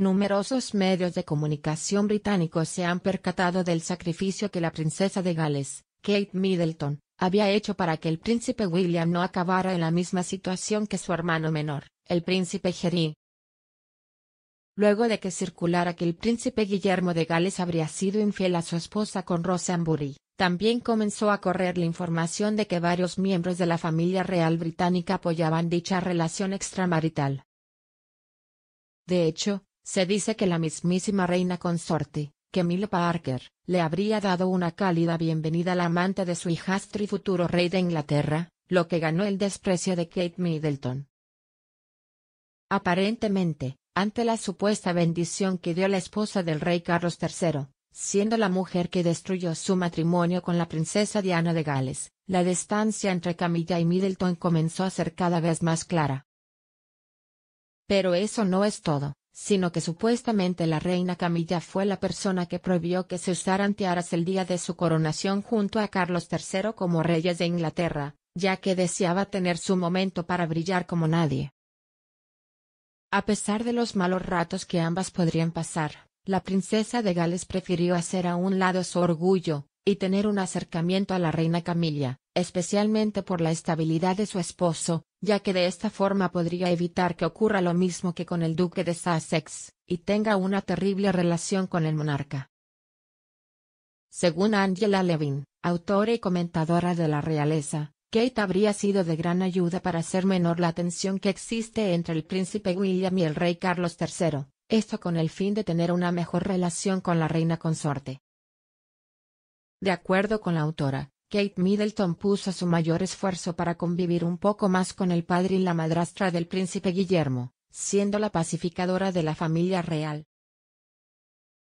numerosos medios de comunicación británicos se han percatado del sacrificio que la princesa de Gales, Kate Middleton, había hecho para que el príncipe William no acabara en la misma situación que su hermano menor, el príncipe Harry. Luego de que circulara que el príncipe Guillermo de Gales habría sido infiel a su esposa con Rosenbury, también comenzó a correr la información de que varios miembros de la familia real británica apoyaban dicha relación extramarital. De hecho, se dice que la mismísima reina consorte, Camilla Parker, le habría dado una cálida bienvenida al amante de su hijastro y futuro rey de Inglaterra, lo que ganó el desprecio de Kate Middleton. Aparentemente, ante la supuesta bendición que dio la esposa del rey Carlos III, siendo la mujer que destruyó su matrimonio con la princesa Diana de Gales, la distancia entre Camilla y Middleton comenzó a ser cada vez más clara. Pero eso no es todo sino que supuestamente la reina Camilla fue la persona que prohibió que se usaran tiaras el día de su coronación junto a Carlos III como reyes de Inglaterra, ya que deseaba tener su momento para brillar como nadie. A pesar de los malos ratos que ambas podrían pasar, la princesa de Gales prefirió hacer a un lado su orgullo, y tener un acercamiento a la reina Camilla, especialmente por la estabilidad de su esposo, ya que de esta forma podría evitar que ocurra lo mismo que con el duque de Sussex, y tenga una terrible relación con el monarca. Según Angela Levin, autora y comentadora de la realeza, Kate habría sido de gran ayuda para hacer menor la tensión que existe entre el príncipe William y el rey Carlos III, esto con el fin de tener una mejor relación con la reina consorte. De acuerdo con la autora, Kate Middleton puso su mayor esfuerzo para convivir un poco más con el padre y la madrastra del príncipe Guillermo, siendo la pacificadora de la familia real.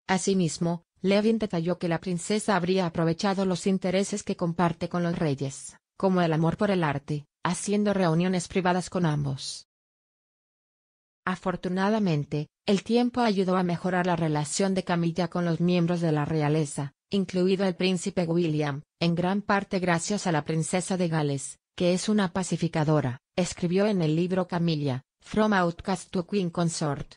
Asimismo, Levin detalló que la princesa habría aprovechado los intereses que comparte con los reyes, como el amor por el arte, haciendo reuniones privadas con ambos. Afortunadamente, el tiempo ayudó a mejorar la relación de Camilla con los miembros de la realeza, incluido el príncipe William, en gran parte gracias a la princesa de Gales, que es una pacificadora, escribió en el libro Camilla, From Outcast to Queen Consort.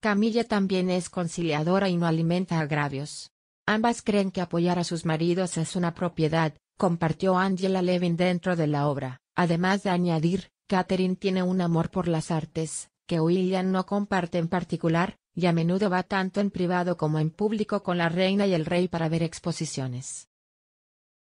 Camilla también es conciliadora y no alimenta agravios. Ambas creen que apoyar a sus maridos es una propiedad, compartió Angela Levin dentro de la obra, además de añadir, Catherine tiene un amor por las artes, que William no comparte en particular, y a menudo va tanto en privado como en público con la reina y el rey para ver exposiciones.